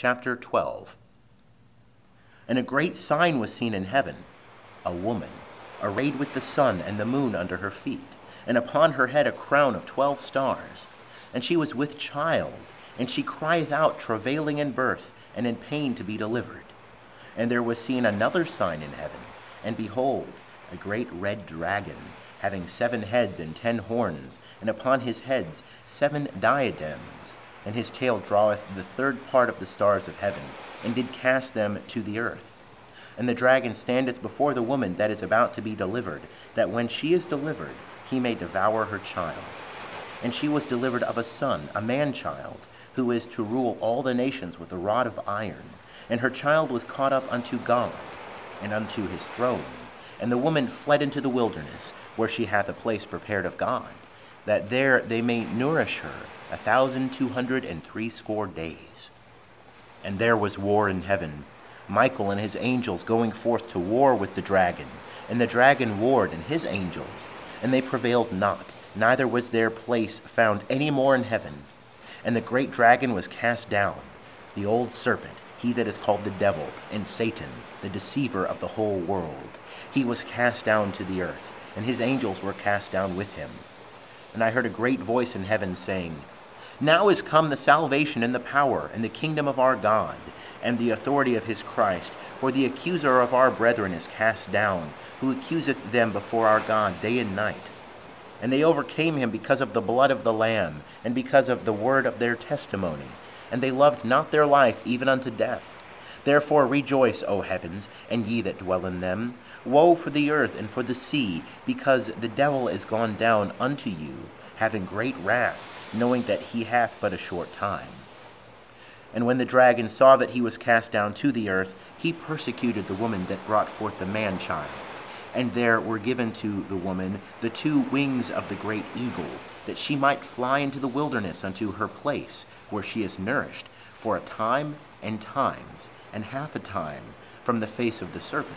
Chapter 12 And a great sign was seen in heaven a woman, arrayed with the sun and the moon under her feet, and upon her head a crown of twelve stars. And she was with child, and she crieth out, travailing in birth, and in pain to be delivered. And there was seen another sign in heaven, and behold, a great red dragon, having seven heads and ten horns, and upon his heads seven diadems, and his tail draweth the third part of the stars of heaven, and did cast them to the earth. And the dragon standeth before the woman that is about to be delivered, that when she is delivered, he may devour her child. And she was delivered of a son, a man child, who is to rule all the nations with a rod of iron. And her child was caught up unto God, and unto his throne. And the woman fled into the wilderness, where she hath a place prepared of God, that there they may nourish her a thousand two hundred and threescore days. And there was war in heaven. Michael and his angels going forth to war with the dragon. And the dragon warred and his angels, and they prevailed not, neither was their place found any more in heaven. And the great dragon was cast down, the old serpent, he that is called the devil, and Satan, the deceiver of the whole world. He was cast down to the earth, and his angels were cast down with him. And I heard a great voice in heaven saying, Now is come the salvation and the power and the kingdom of our God and the authority of his Christ. For the accuser of our brethren is cast down, who accuseth them before our God day and night. And they overcame him because of the blood of the Lamb, and because of the word of their testimony. And they loved not their life even unto death. Therefore rejoice, O heavens, and ye that dwell in them. Woe for the earth and for the sea, because the devil is gone down unto you, having great wrath, knowing that he hath but a short time. And when the dragon saw that he was cast down to the earth, he persecuted the woman that brought forth the man child. And there were given to the woman the two wings of the great eagle, that she might fly into the wilderness unto her place, where she is nourished, for a time and times, and half a time, from the face of the serpent.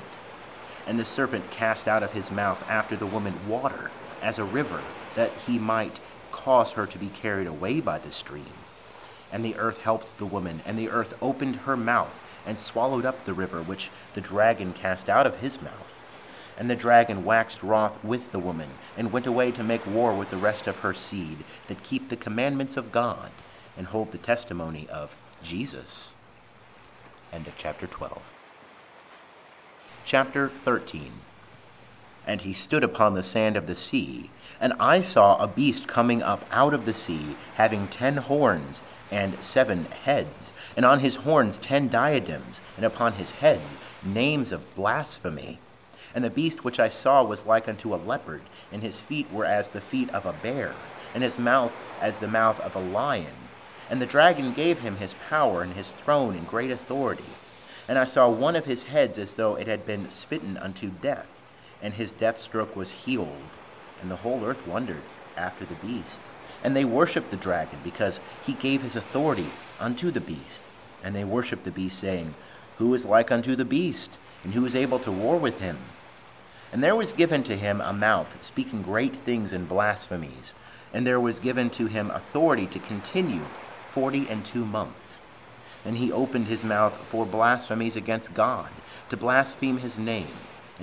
And the serpent cast out of his mouth after the woman water, as a river, that he might cause her to be carried away by the stream. And the earth helped the woman, and the earth opened her mouth, and swallowed up the river which the dragon cast out of his mouth. And the dragon waxed wroth with the woman, and went away to make war with the rest of her seed, that keep the commandments of God, and hold the testimony of Jesus. End of chapter 12. Chapter 13 And he stood upon the sand of the sea, and I saw a beast coming up out of the sea, having ten horns and seven heads, and on his horns ten diadems, and upon his heads names of blasphemy. And the beast which I saw was like unto a leopard, and his feet were as the feet of a bear, and his mouth as the mouth of a lion. And the dragon gave him his power and his throne and great authority. And I saw one of his heads as though it had been smitten unto death, and his death stroke was healed. And the whole earth wondered after the beast. And they worshipped the dragon, because he gave his authority unto the beast. And they worshipped the beast, saying, Who is like unto the beast, and who is able to war with him? And there was given to him a mouth, speaking great things and blasphemies. And there was given to him authority to continue forty and two months. And he opened his mouth for blasphemies against God, to blaspheme his name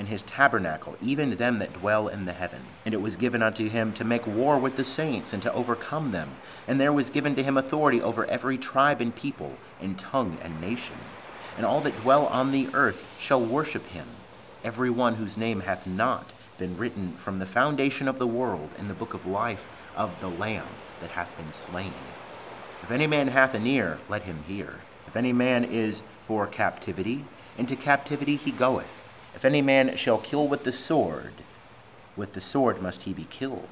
and his tabernacle, even them that dwell in the heaven. And it was given unto him to make war with the saints and to overcome them. And there was given to him authority over every tribe and people, and tongue and nation. And all that dwell on the earth shall worship him, every one whose name hath not been written from the foundation of the world in the book of life of the Lamb that hath been slain. If any man hath an ear, let him hear. If any man is for captivity, into captivity he goeth. If any man shall kill with the sword, with the sword must he be killed.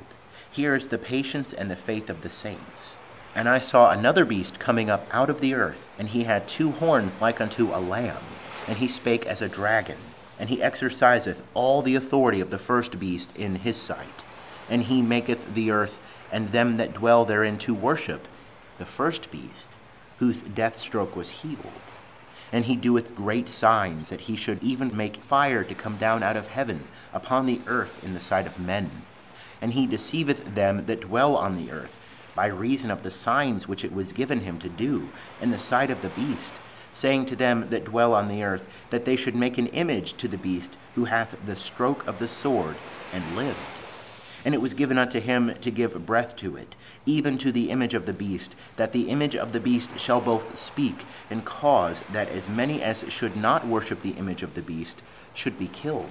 Here is the patience and the faith of the saints. And I saw another beast coming up out of the earth, and he had two horns like unto a lamb, and he spake as a dragon, and he exerciseth all the authority of the first beast in his sight. And he maketh the earth and them that dwell therein to worship the first beast, whose death stroke was healed. And he doeth great signs, that he should even make fire to come down out of heaven upon the earth in the sight of men. And he deceiveth them that dwell on the earth, by reason of the signs which it was given him to do in the sight of the beast, saying to them that dwell on the earth, that they should make an image to the beast who hath the stroke of the sword, and lived. And it was given unto him to give breath to it, even to the image of the beast, that the image of the beast shall both speak and cause that as many as should not worship the image of the beast should be killed.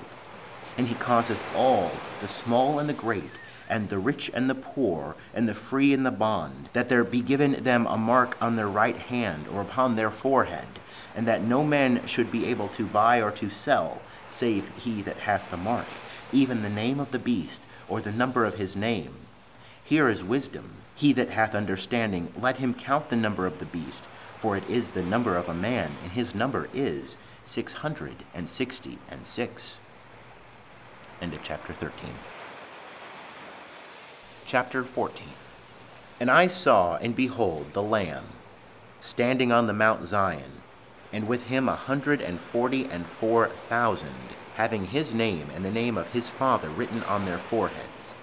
And he causeth all, the small and the great, and the rich and the poor, and the free and the bond, that there be given them a mark on their right hand or upon their forehead, and that no man should be able to buy or to sell, save he that hath the mark, even the name of the beast, or the number of his name. Here is wisdom. He that hath understanding, let him count the number of the beast, for it is the number of a man, and his number is six hundred and sixty and six. End of chapter 13 chapter 14. And I saw, and behold, the Lamb, standing on the Mount Zion, and with him a hundred and forty and four thousand, having his name and the name of his Father written on their foreheads.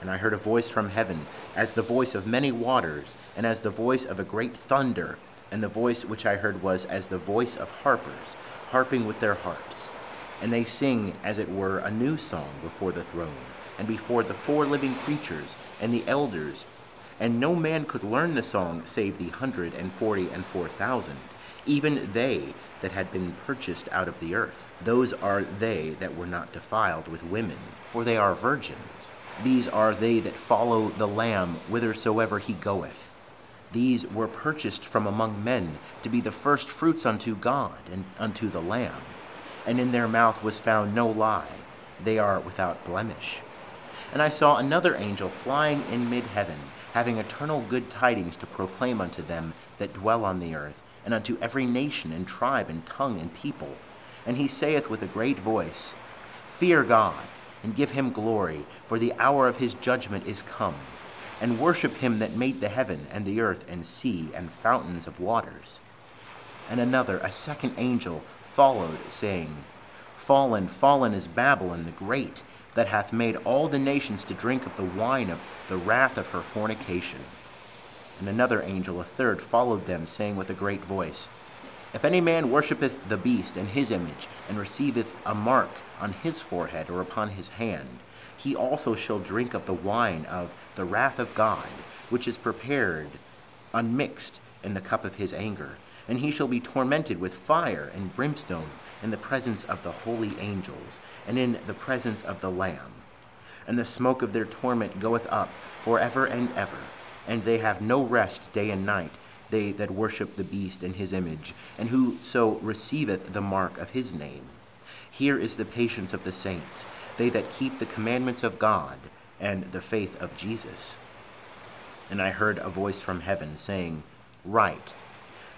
And I heard a voice from heaven, as the voice of many waters, and as the voice of a great thunder, and the voice which I heard was as the voice of harpers, harping with their harps. And they sing, as it were, a new song before the throne and before the four living creatures and the elders. And no man could learn the song save the hundred and forty and four thousand, even they that had been purchased out of the earth. Those are they that were not defiled with women, for they are virgins. These are they that follow the Lamb whithersoever he goeth. These were purchased from among men to be the first fruits unto God and unto the Lamb. And in their mouth was found no lie. They are without blemish. And I saw another angel flying in mid heaven, having eternal good tidings to proclaim unto them that dwell on the earth, and unto every nation and tribe and tongue and people. And he saith with a great voice, Fear God, and give him glory, for the hour of his judgment is come. And worship him that made the heaven and the earth and sea and fountains of waters. And another, a second angel, followed, saying, Fallen, fallen is Babylon the great that hath made all the nations to drink of the wine of the wrath of her fornication. And another angel, a third, followed them, saying with a great voice, If any man worshippeth the beast and his image, and receiveth a mark on his forehead or upon his hand, he also shall drink of the wine of the wrath of God, which is prepared unmixed in the cup of his anger. And he shall be tormented with fire and brimstone in the presence of the holy angels, and in the presence of the Lamb. And the smoke of their torment goeth up for ever and ever, and they have no rest day and night, they that worship the beast and his image, and whoso receiveth the mark of his name. Here is the patience of the saints, they that keep the commandments of God and the faith of Jesus. And I heard a voice from heaven saying, Write,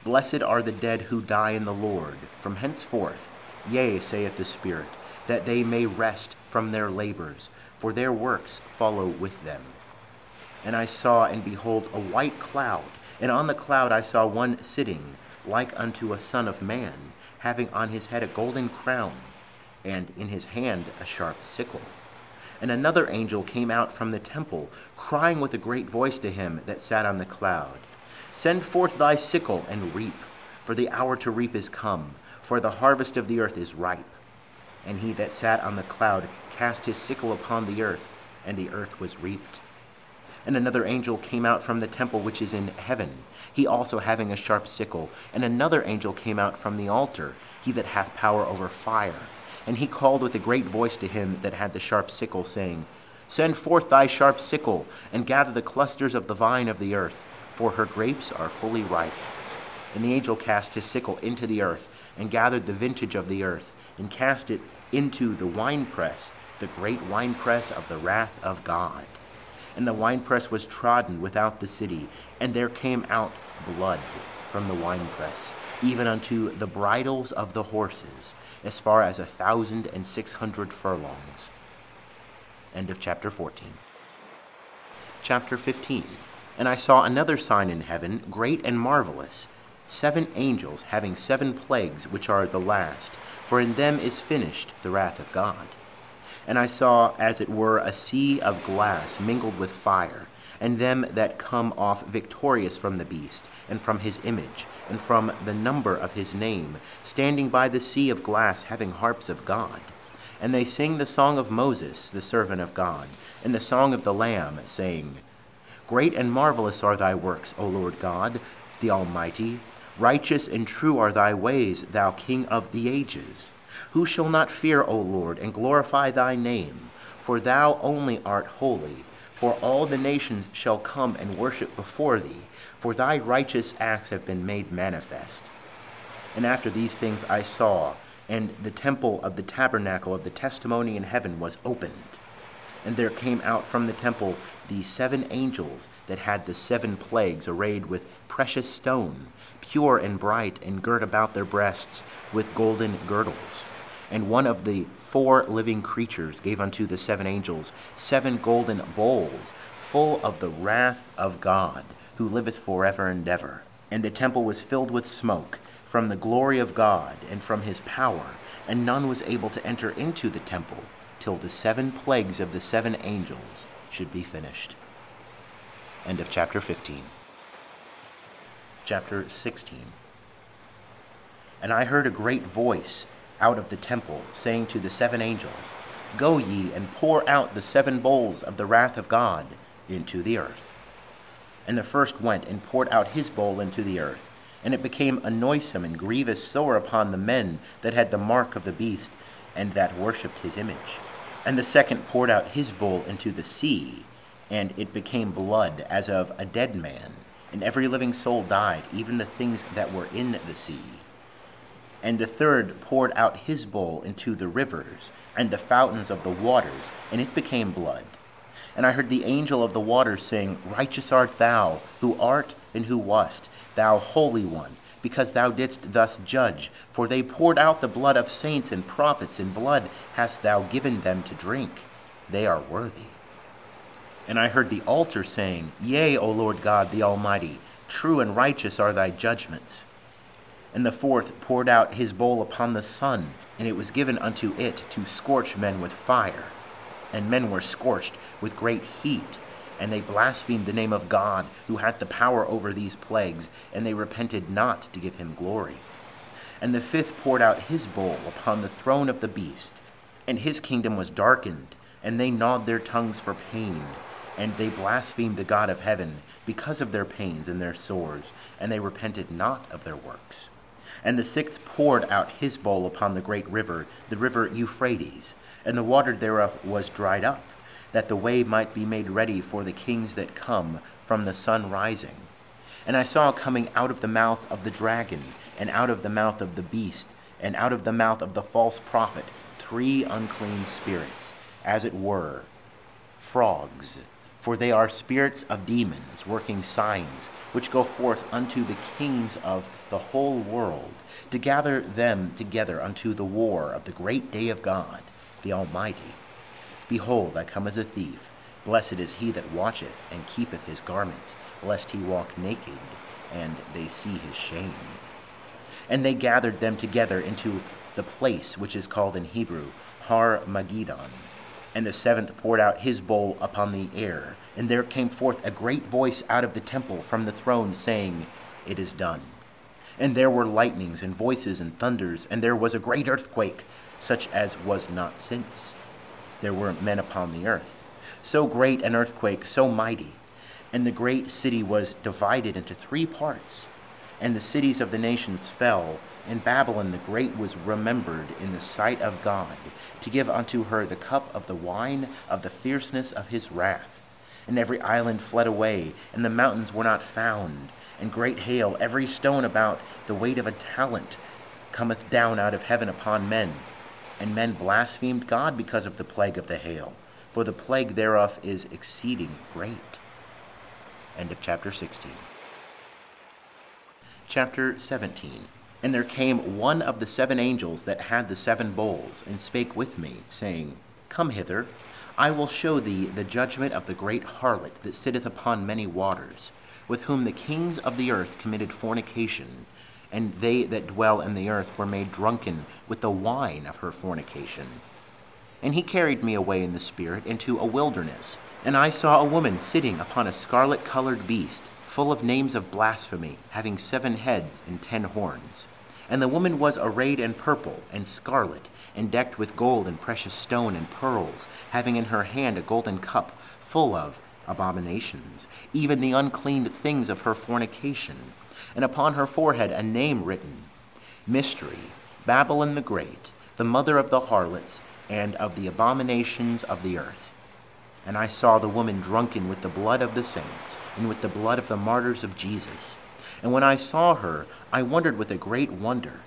Blessed are the dead who die in the Lord from henceforth Yea, saith the Spirit, that they may rest from their labors, for their works follow with them. And I saw, and behold, a white cloud, and on the cloud I saw one sitting, like unto a son of man, having on his head a golden crown, and in his hand a sharp sickle. And another angel came out from the temple, crying with a great voice to him that sat on the cloud, Send forth thy sickle and reap, for the hour to reap is come for the harvest of the earth is ripe. And he that sat on the cloud cast his sickle upon the earth, and the earth was reaped. And another angel came out from the temple which is in heaven, he also having a sharp sickle. And another angel came out from the altar, he that hath power over fire. And he called with a great voice to him that had the sharp sickle, saying, Send forth thy sharp sickle, and gather the clusters of the vine of the earth, for her grapes are fully ripe. And the angel cast his sickle into the earth, and gathered the vintage of the earth, and cast it into the winepress, the great winepress of the wrath of God. And the winepress was trodden without the city, and there came out blood from the winepress, even unto the bridles of the horses, as far as a thousand and six hundred furlongs. End of chapter 14. Chapter 15. And I saw another sign in heaven, great and marvelous seven angels having seven plagues, which are the last, for in them is finished the wrath of God. And I saw, as it were, a sea of glass mingled with fire, and them that come off victorious from the beast, and from his image, and from the number of his name, standing by the sea of glass, having harps of God. And they sing the song of Moses, the servant of God, and the song of the Lamb, saying, Great and marvelous are thy works, O Lord God, the Almighty. Righteous and true are thy ways, thou King of the ages. Who shall not fear, O Lord, and glorify thy name? For thou only art holy. For all the nations shall come and worship before thee, for thy righteous acts have been made manifest. And after these things I saw, and the temple of the tabernacle of the testimony in heaven was opened. And there came out from the temple the seven angels that had the seven plagues, arrayed with precious stone, pure and bright, and girt about their breasts with golden girdles. And one of the four living creatures gave unto the seven angels seven golden bowls full of the wrath of God, who liveth forever and ever. And the temple was filled with smoke from the glory of God and from his power, and none was able to enter into the temple till the seven plagues of the seven angels should be finished. End of chapter 15. Chapter 16. And I heard a great voice out of the temple, saying to the seven angels, Go ye and pour out the seven bowls of the wrath of God into the earth. And the first went and poured out his bowl into the earth, and it became a noisome and grievous sore upon the men that had the mark of the beast, and that worshipped his image. And the second poured out his bowl into the sea, and it became blood as of a dead man, and every living soul died, even the things that were in the sea. And the third poured out his bowl into the rivers and the fountains of the waters, and it became blood. And I heard the angel of the waters saying, Righteous art thou, who art and who wast, thou holy one, because thou didst thus judge. For they poured out the blood of saints and prophets, and blood hast thou given them to drink. They are worthy. And I heard the altar saying, Yea, O Lord God the Almighty, true and righteous are thy judgments. And the fourth poured out his bowl upon the sun, and it was given unto it to scorch men with fire. And men were scorched with great heat, and they blasphemed the name of God, who hath the power over these plagues, and they repented not to give him glory. And the fifth poured out his bowl upon the throne of the beast, and his kingdom was darkened, and they gnawed their tongues for pain, and they blasphemed the God of heaven because of their pains and their sores, and they repented not of their works. And the sixth poured out his bowl upon the great river, the river Euphrates, and the water thereof was dried up, that the way might be made ready for the kings that come from the sun rising. And I saw coming out of the mouth of the dragon, and out of the mouth of the beast, and out of the mouth of the false prophet, three unclean spirits, as it were frogs. For they are spirits of demons, working signs, which go forth unto the kings of the whole world, to gather them together unto the war of the great day of God, the Almighty. Behold, I come as a thief. Blessed is he that watcheth and keepeth his garments, lest he walk naked, and they see his shame. And they gathered them together into the place which is called in Hebrew Har Magedon. And the seventh poured out his bowl upon the air, and there came forth a great voice out of the temple from the throne, saying, It is done. And there were lightnings and voices and thunders, and there was a great earthquake, such as was not since there were men upon the earth. So great an earthquake, so mighty. And the great city was divided into three parts, and the cities of the nations fell. And Babylon the great was remembered in the sight of God, to give unto her the cup of the wine of the fierceness of his wrath. And every island fled away, and the mountains were not found and great hail, every stone about the weight of a talent, cometh down out of heaven upon men. And men blasphemed God because of the plague of the hail, for the plague thereof is exceeding great. End of chapter 16. Chapter 17. And there came one of the seven angels that had the seven bowls, and spake with me, saying, Come hither, I will show thee the judgment of the great harlot that sitteth upon many waters with whom the kings of the earth committed fornication, and they that dwell in the earth were made drunken with the wine of her fornication. And he carried me away in the Spirit into a wilderness. And I saw a woman sitting upon a scarlet colored beast, full of names of blasphemy, having seven heads and ten horns. And the woman was arrayed in purple and scarlet, and decked with gold and precious stone and pearls, having in her hand a golden cup full of abominations, even the unclean things of her fornication, and upon her forehead a name written Mystery, Babylon the Great, the mother of the harlots and of the abominations of the earth. And I saw the woman drunken with the blood of the saints, and with the blood of the martyrs of Jesus. And when I saw her, I wondered with a great wonder.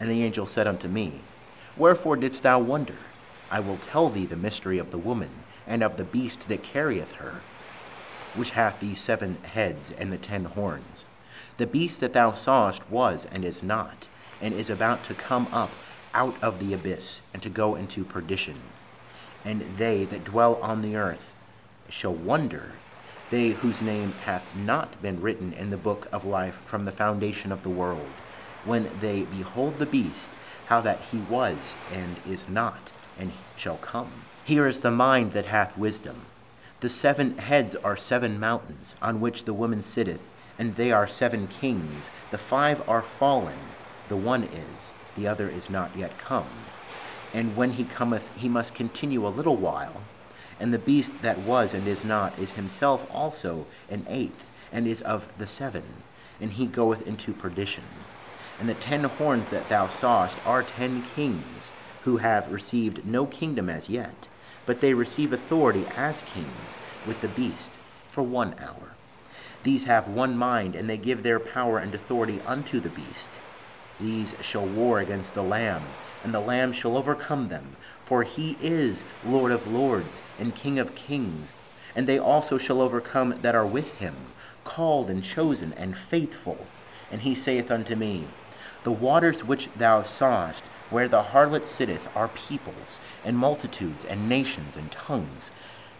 And the angel said unto me, Wherefore didst thou wonder? I will tell thee the mystery of the woman, and of the beast that carrieth her, which hath these seven heads and the ten horns. The beast that thou sawest was and is not, and is about to come up out of the abyss, and to go into perdition. And they that dwell on the earth shall wonder, they whose name hath not been written in the book of life from the foundation of the world, when they behold the beast, how that he was and is not, and shall come. Here is the mind that hath wisdom. The seven heads are seven mountains, on which the woman sitteth, and they are seven kings. The five are fallen, the one is, the other is not yet come. And when he cometh, he must continue a little while. And the beast that was and is not is himself also an eighth, and is of the seven, and he goeth into perdition. And the ten horns that thou sawest are ten kings, who have received no kingdom as yet, but they receive authority as kings with the beast for one hour. These have one mind, and they give their power and authority unto the beast. These shall war against the Lamb, and the Lamb shall overcome them, for he is Lord of lords and King of kings. And they also shall overcome that are with him, called and chosen and faithful. And he saith unto me, The waters which thou sawest, where the harlot sitteth, are peoples, and multitudes, and nations, and tongues.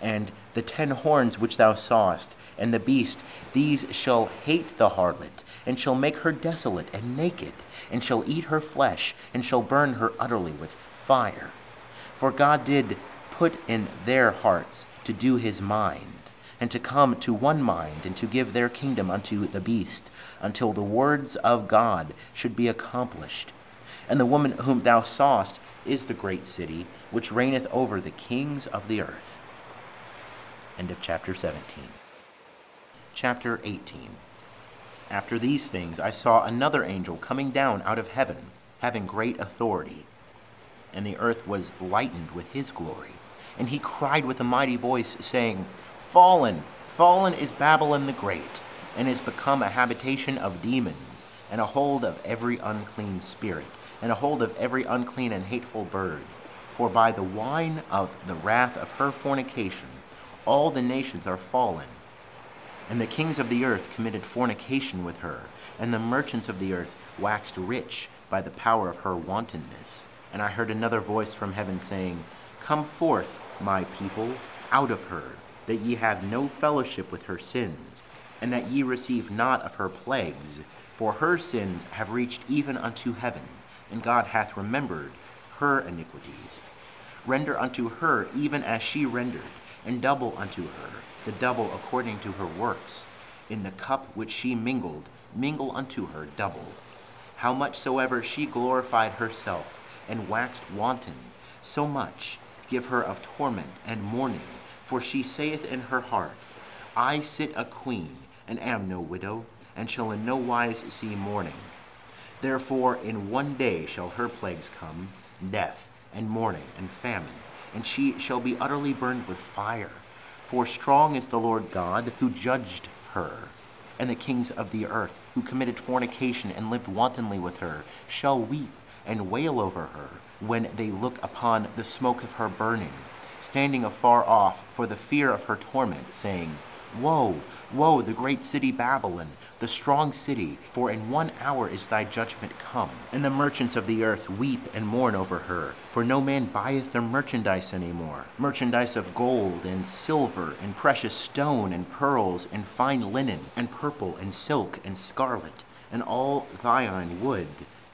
And the ten horns which thou sawest, and the beast, these shall hate the harlot, and shall make her desolate and naked, and shall eat her flesh, and shall burn her utterly with fire. For God did put in their hearts to do his mind, and to come to one mind, and to give their kingdom unto the beast, until the words of God should be accomplished. And the woman whom thou sawest is the great city, which reigneth over the kings of the earth. End of chapter 17. Chapter 18. After these things I saw another angel coming down out of heaven, having great authority. And the earth was lightened with his glory. And he cried with a mighty voice, saying, Fallen, fallen is Babylon the Great, and is become a habitation of demons, and a hold of every unclean spirit, and a hold of every unclean and hateful bird. For by the wine of the wrath of her fornication all the nations are fallen. And the kings of the earth committed fornication with her, and the merchants of the earth waxed rich by the power of her wantonness. And I heard another voice from heaven saying, Come forth, my people, out of her, that ye have no fellowship with her sins, and that ye receive not of her plagues, for her sins have reached even unto heaven, and God hath remembered her iniquities. Render unto her even as she rendered, and double unto her the double according to her works. In the cup which she mingled, mingle unto her double. How much soever she glorified herself and waxed wanton, so much give her of torment and mourning. For she saith in her heart, I sit a queen, and am no widow, and shall in no wise see mourning. Therefore in one day shall her plagues come, death, and mourning, and famine, and she shall be utterly burned with fire. For strong is the Lord God who judged her, and the kings of the earth who committed fornication and lived wantonly with her shall weep and wail over her when they look upon the smoke of her burning, standing afar off for the fear of her torment, saying, Woe, woe, the great city Babylon! The strong city, for in one hour is thy judgment come. And the merchants of the earth weep and mourn over her, for no man buyeth their merchandise any more. Merchandise of gold and silver and precious stone and pearls and fine linen and purple and silk and scarlet and all thyine wood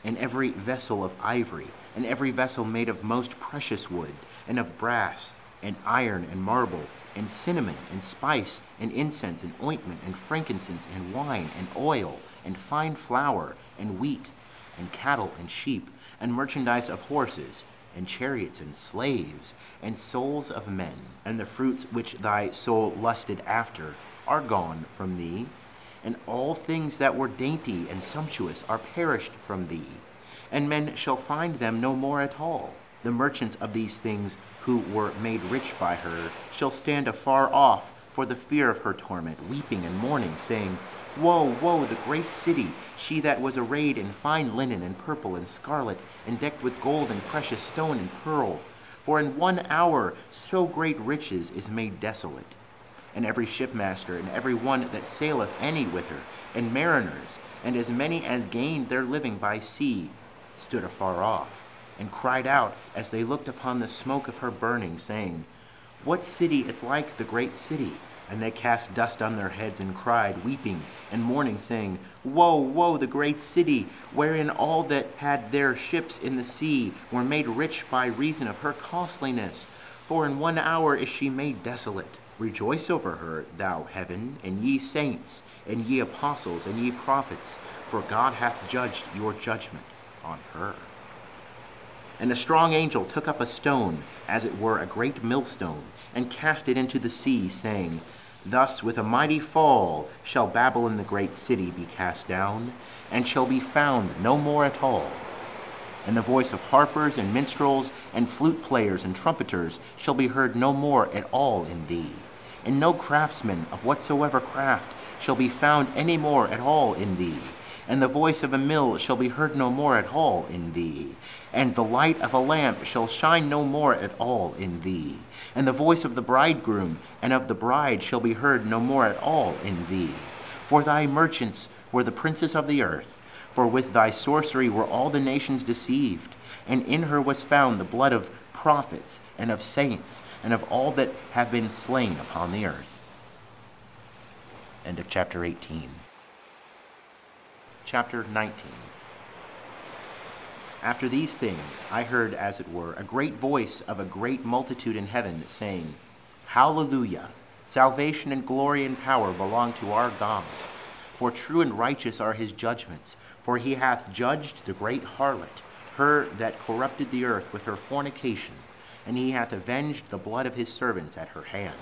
and every vessel of ivory and every vessel made of most precious wood and of brass, and iron, and marble, and cinnamon, and spice, and incense, and ointment, and frankincense, and wine, and oil, and fine flour, and wheat, and cattle, and sheep, and merchandise of horses, and chariots, and slaves, and souls of men. And the fruits which thy soul lusted after are gone from thee, and all things that were dainty and sumptuous are perished from thee, and men shall find them no more at all. The merchants of these things who were made rich by her shall stand afar off for the fear of her torment, weeping and mourning, saying, Woe, woe, the great city, she that was arrayed in fine linen and purple and scarlet, and decked with gold and precious stone and pearl. For in one hour so great riches is made desolate. And every shipmaster, and every one that saileth any with her, and mariners, and as many as gained their living by sea, stood afar off and cried out as they looked upon the smoke of her burning, saying, What city is like the great city? And they cast dust on their heads and cried, weeping and mourning, saying, Woe, woe, the great city, wherein all that had their ships in the sea were made rich by reason of her costliness. For in one hour is she made desolate. Rejoice over her, thou heaven, and ye saints, and ye apostles, and ye prophets, for God hath judged your judgment on her. And a strong angel took up a stone, as it were a great millstone, and cast it into the sea, saying, Thus with a mighty fall shall Babylon the great city be cast down, and shall be found no more at all. And the voice of harpers and minstrels and flute players and trumpeters shall be heard no more at all in thee. And no craftsman of whatsoever craft shall be found any more at all in thee and the voice of a mill shall be heard no more at all in thee. And the light of a lamp shall shine no more at all in thee. And the voice of the bridegroom and of the bride shall be heard no more at all in thee. For thy merchants were the princes of the earth, for with thy sorcery were all the nations deceived. And in her was found the blood of prophets and of saints and of all that have been slain upon the earth. End of chapter 18 chapter 19. After these things, I heard, as it were, a great voice of a great multitude in heaven saying, Hallelujah! Salvation and glory and power belong to our God. For true and righteous are his judgments, for he hath judged the great harlot, her that corrupted the earth with her fornication, and he hath avenged the blood of his servants at her hand.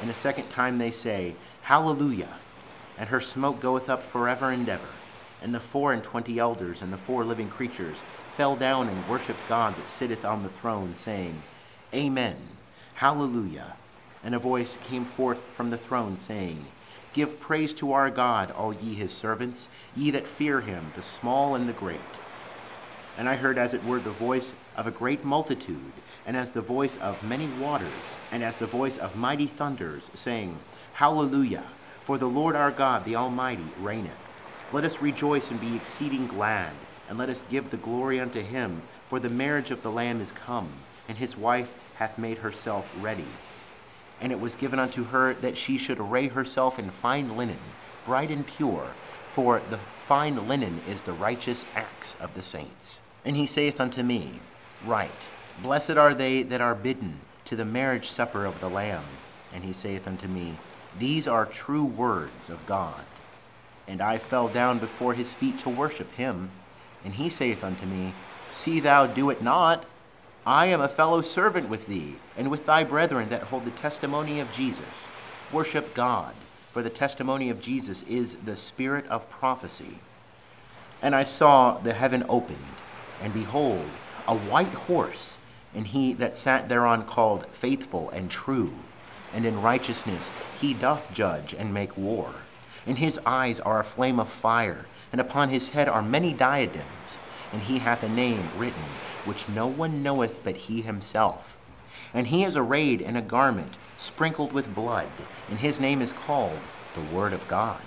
And a second time they say, Hallelujah! and her smoke goeth up forever and ever. And the four and twenty elders and the four living creatures fell down and worshipped God that sitteth on the throne, saying, Amen, Hallelujah. And a voice came forth from the throne, saying, Give praise to our God, all ye his servants, ye that fear him, the small and the great. And I heard as it were the voice of a great multitude, and as the voice of many waters, and as the voice of mighty thunders, saying, Hallelujah. For the Lord our God, the Almighty, reigneth. Let us rejoice and be exceeding glad, and let us give the glory unto him, for the marriage of the Lamb is come, and his wife hath made herself ready. And it was given unto her that she should array herself in fine linen, bright and pure, for the fine linen is the righteous acts of the saints. And he saith unto me, Write, Blessed are they that are bidden to the marriage supper of the Lamb. And he saith unto me, these are true words of God. And I fell down before his feet to worship him. And he saith unto me, See thou do it not. I am a fellow servant with thee, and with thy brethren that hold the testimony of Jesus. Worship God, for the testimony of Jesus is the spirit of prophecy. And I saw the heaven opened, and behold, a white horse, and he that sat thereon called Faithful and True and in righteousness he doth judge and make war. In his eyes are a flame of fire, and upon his head are many diadems, and he hath a name written, which no one knoweth but he himself. And he is arrayed in a garment sprinkled with blood, and his name is called the Word of God.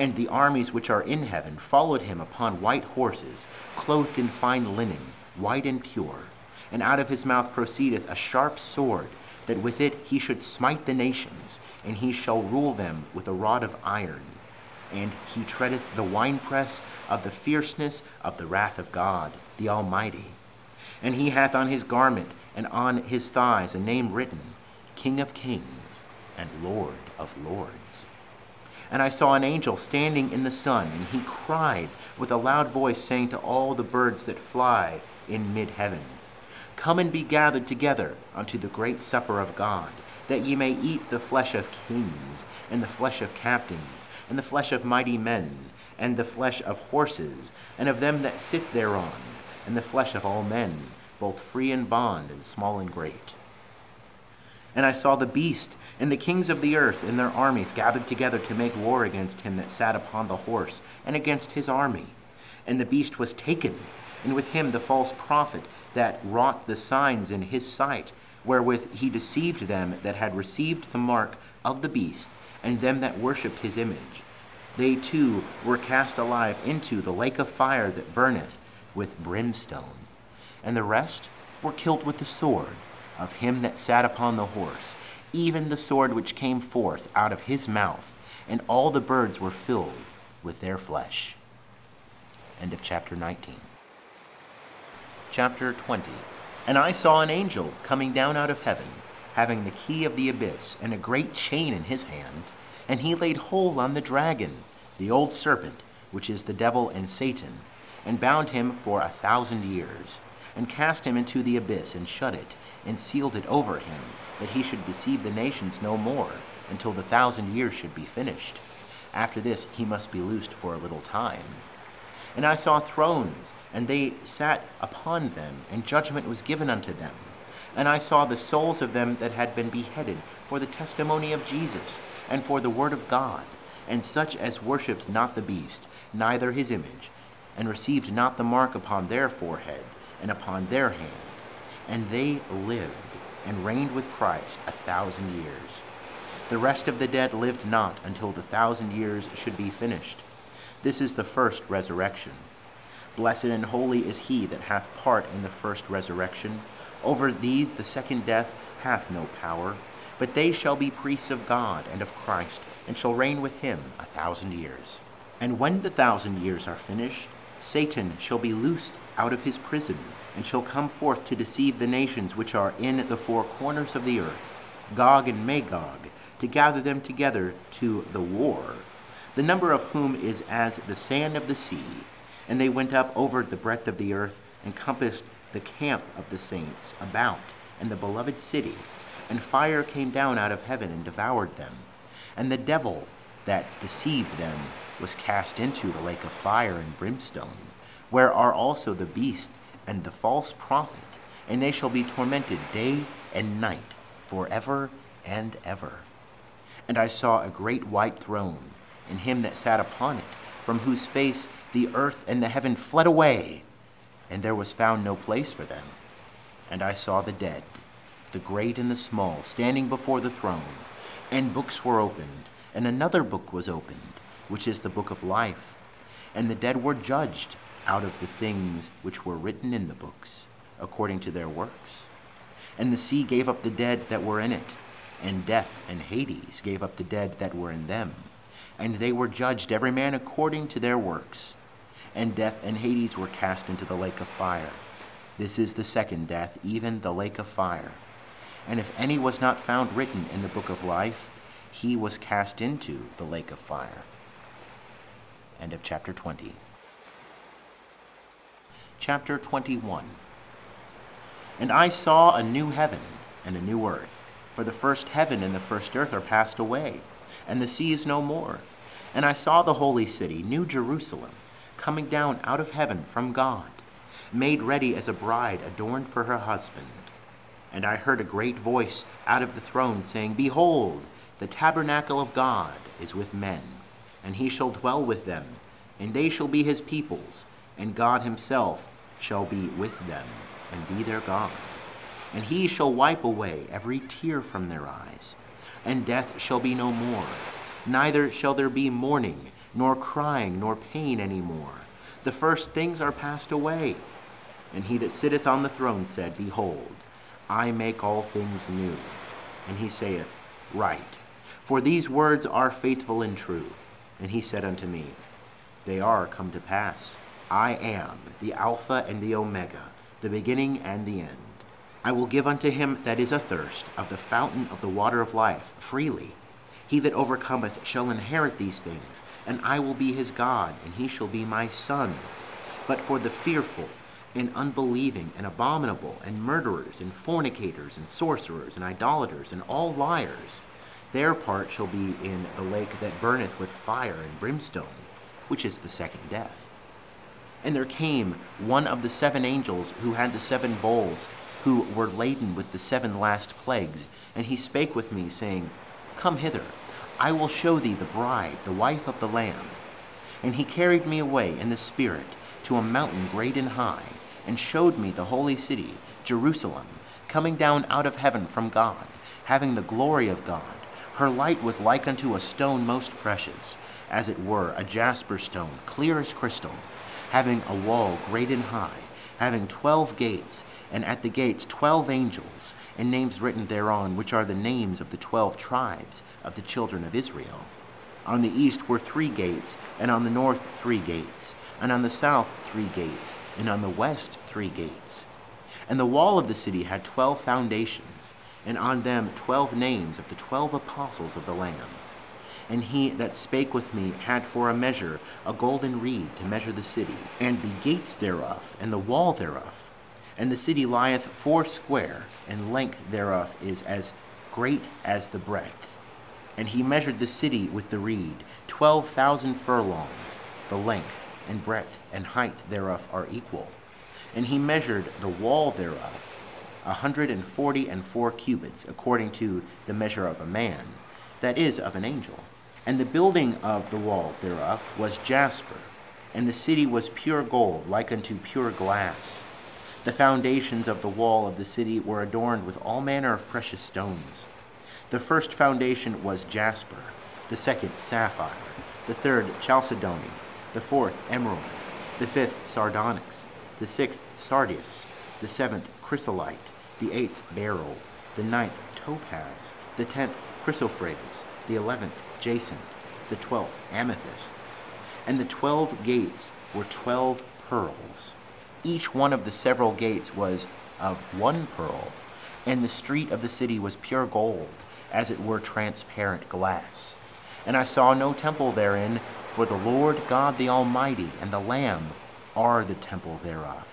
And the armies which are in heaven followed him upon white horses, clothed in fine linen, white and pure. And out of his mouth proceedeth a sharp sword that with it he should smite the nations, and he shall rule them with a rod of iron. And he treadeth the winepress of the fierceness of the wrath of God, the Almighty. And he hath on his garment and on his thighs a name written King of Kings and Lord of Lords. And I saw an angel standing in the sun, and he cried with a loud voice, saying to all the birds that fly in mid heaven, Come and be gathered together unto the great supper of God, that ye may eat the flesh of kings, and the flesh of captains, and the flesh of mighty men, and the flesh of horses, and of them that sit thereon, and the flesh of all men, both free and bond, and small and great. And I saw the beast and the kings of the earth and their armies gathered together to make war against him that sat upon the horse, and against his army. And the beast was taken, and with him the false prophet that wrought the signs in his sight, wherewith he deceived them that had received the mark of the beast, and them that worshipped his image. They too were cast alive into the lake of fire that burneth with brimstone. And the rest were killed with the sword of him that sat upon the horse, even the sword which came forth out of his mouth, and all the birds were filled with their flesh. End of chapter 19. Chapter 20. And I saw an angel coming down out of heaven, having the key of the abyss, and a great chain in his hand. And he laid hold on the dragon, the old serpent, which is the devil and Satan, and bound him for a thousand years, and cast him into the abyss, and shut it, and sealed it over him, that he should deceive the nations no more, until the thousand years should be finished. After this he must be loosed for a little time. And I saw thrones, and they sat upon them, and judgment was given unto them. And I saw the souls of them that had been beheaded for the testimony of Jesus, and for the word of God, and such as worshipped not the beast, neither his image, and received not the mark upon their forehead and upon their hand. And they lived and reigned with Christ a thousand years. The rest of the dead lived not until the thousand years should be finished. This is the first resurrection. Blessed and holy is he that hath part in the first resurrection. Over these the second death hath no power, but they shall be priests of God and of Christ, and shall reign with him a thousand years. And when the thousand years are finished, Satan shall be loosed out of his prison, and shall come forth to deceive the nations which are in the four corners of the earth, Gog and Magog, to gather them together to the war, the number of whom is as the sand of the sea. And they went up over the breadth of the earth, and compassed the camp of the saints about, and the beloved city. And fire came down out of heaven and devoured them. And the devil that deceived them was cast into the lake of fire and brimstone, where are also the beast and the false prophet, and they shall be tormented day and night forever and ever. And I saw a great white throne, and him that sat upon it, from whose face the earth and the heaven fled away, and there was found no place for them. And I saw the dead, the great and the small, standing before the throne, and books were opened, and another book was opened, which is the book of life. And the dead were judged out of the things which were written in the books, according to their works. And the sea gave up the dead that were in it, and death and Hades gave up the dead that were in them. And they were judged, every man according to their works. And death and Hades were cast into the lake of fire. This is the second death, even the lake of fire. And if any was not found written in the book of life, he was cast into the lake of fire. End of chapter 20 chapter 21. And I saw a new heaven and a new earth, for the first heaven and the first earth are passed away, and the sea is no more. And I saw the holy city, New Jerusalem, coming down out of heaven from God, made ready as a bride adorned for her husband. And I heard a great voice out of the throne saying, Behold, the tabernacle of God is with men, and he shall dwell with them, and they shall be his peoples, and God himself shall be with them and be their God. And he shall wipe away every tear from their eyes, and death shall be no more. Neither shall there be mourning, nor crying, nor pain any more. The first things are passed away. And he that sitteth on the throne said, Behold, I make all things new. And he saith, Write, for these words are faithful and true. And he said unto me, They are come to pass. I am the Alpha and the Omega, the beginning and the end. I will give unto him that is athirst of the fountain of the water of life freely. He that overcometh shall inherit these things, and I will be his God, and he shall be my son. But for the fearful, and unbelieving, and abominable, and murderers, and fornicators, and sorcerers, and idolaters, and all liars, their part shall be in the lake that burneth with fire and brimstone, which is the second death. And there came one of the seven angels who had the seven bowls, who were laden with the seven last plagues, and he spake with me, saying, Come hither. I will show thee the bride, the wife of the Lamb. And he carried me away in the Spirit to a mountain great and high, and showed me the holy city, Jerusalem, coming down out of heaven from God, having the glory of God. Her light was like unto a stone most precious, as it were a jasper stone, clear as crystal, having a wall great and high, having twelve gates, and at the gates twelve angels and names written thereon, which are the names of the twelve tribes of the children of Israel. On the east were three gates, and on the north three gates, and on the south three gates, and on the west three gates. And the wall of the city had twelve foundations, and on them twelve names of the twelve apostles of the Lamb. And he that spake with me had for a measure a golden reed to measure the city, and the gates thereof, and the wall thereof and the city lieth foursquare, and length thereof is as great as the breadth. And he measured the city with the reed, twelve thousand furlongs. The length and breadth and height thereof are equal. And he measured the wall thereof, a hundred and forty and four cubits, according to the measure of a man, that is, of an angel. And the building of the wall thereof was jasper, and the city was pure gold, like unto pure glass the foundations of the wall of the city were adorned with all manner of precious stones. The first foundation was jasper, the second sapphire, the third chalcedony, the fourth emerald, the fifth sardonyx, the sixth sardius, the seventh chrysolite, the eighth beryl, the ninth topaz, the tenth chrysoprase, the eleventh jacinth, the twelfth amethyst. And the twelve gates were twelve pearls. Each one of the several gates was of one pearl, and the street of the city was pure gold, as it were transparent glass. And I saw no temple therein, for the Lord God the Almighty and the Lamb are the temple thereof.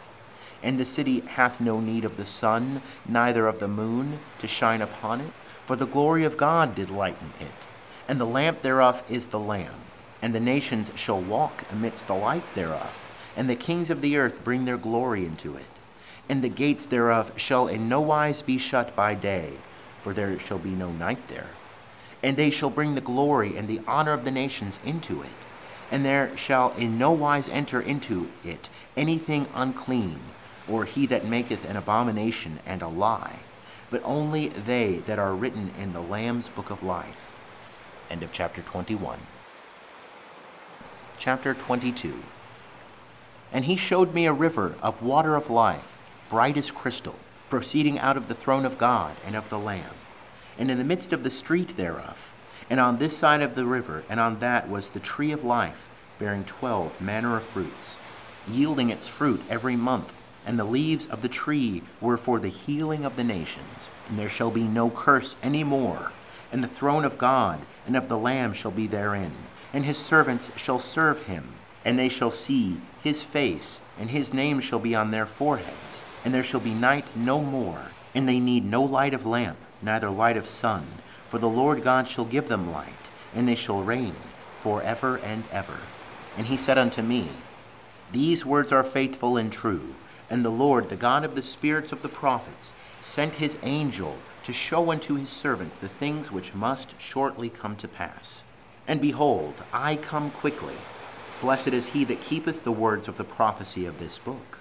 And the city hath no need of the sun, neither of the moon, to shine upon it, for the glory of God did lighten it. And the lamp thereof is the Lamb, and the nations shall walk amidst the light thereof and the kings of the earth bring their glory into it. And the gates thereof shall in no wise be shut by day, for there shall be no night there. And they shall bring the glory and the honor of the nations into it. And there shall in no wise enter into it anything unclean, or he that maketh an abomination and a lie, but only they that are written in the Lamb's book of life. End of chapter 21. Chapter 22. And he showed me a river of water of life, bright as crystal, proceeding out of the throne of God and of the Lamb. And in the midst of the street thereof, and on this side of the river, and on that was the tree of life, bearing twelve manner of fruits, yielding its fruit every month. And the leaves of the tree were for the healing of the nations. And there shall be no curse any more. And the throne of God and of the Lamb shall be therein, and his servants shall serve him and they shall see his face, and his name shall be on their foreheads. And there shall be night no more, and they need no light of lamp, neither light of sun, for the Lord God shall give them light, and they shall reign for ever and ever. And he said unto me, These words are faithful and true, and the Lord, the God of the spirits of the prophets, sent his angel to show unto his servants the things which must shortly come to pass. And behold, I come quickly. Blessed is he that keepeth the words of the prophecy of this book.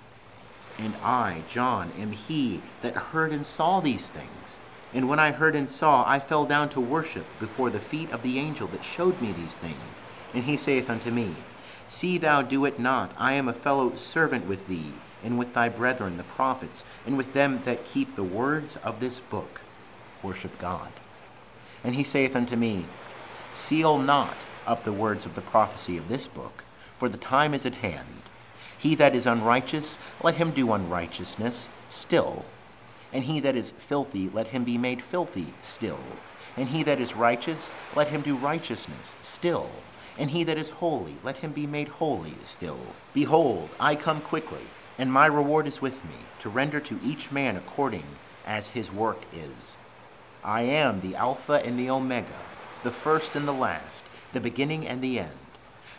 And I, John, am he that heard and saw these things. And when I heard and saw, I fell down to worship before the feet of the angel that showed me these things. And he saith unto me, See thou do it not. I am a fellow servant with thee, and with thy brethren the prophets, and with them that keep the words of this book. Worship God. And he saith unto me, Seal not up the words of the prophecy of this book for the time is at hand. He that is unrighteous, let him do unrighteousness still. And he that is filthy, let him be made filthy still. And he that is righteous, let him do righteousness still. And he that is holy, let him be made holy still. Behold, I come quickly, and my reward is with me, to render to each man according as his work is. I am the Alpha and the Omega, the first and the last, the beginning and the end.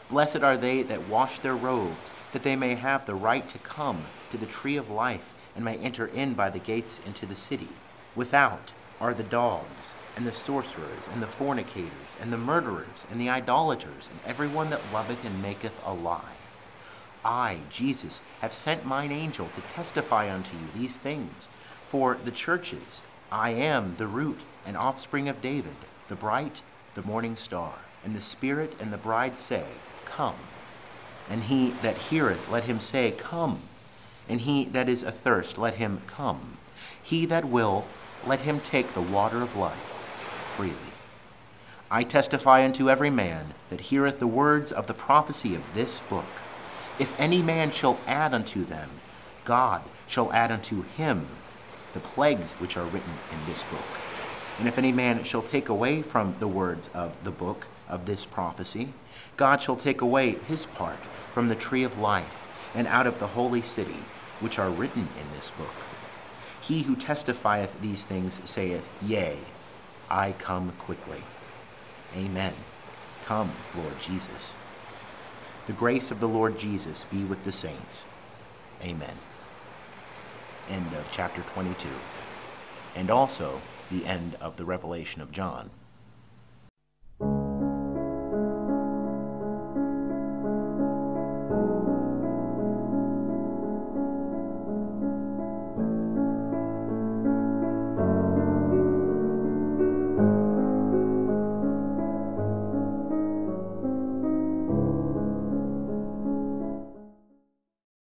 Blessed are they that wash their robes, that they may have the right to come to the tree of life and may enter in by the gates into the city. Without are the dogs, and the sorcerers, and the fornicators, and the murderers, and the idolaters, and every one that loveth and maketh a lie. I, Jesus, have sent mine angel to testify unto you these things. For the churches, I am the root and offspring of David, the bright, the morning star. And the Spirit and the bride say, Come. And he that heareth, let him say, Come. And he that is athirst, let him come. He that will, let him take the water of life freely. I testify unto every man that heareth the words of the prophecy of this book. If any man shall add unto them, God shall add unto him the plagues which are written in this book. And if any man shall take away from the words of the book of this prophecy, God shall take away his part from the tree of life and out of the holy city, which are written in this book. He who testifieth these things saith, Yea, I come quickly. Amen. Come, Lord Jesus. The grace of the Lord Jesus be with the saints. Amen. End of chapter 22. And also the end of the revelation of John.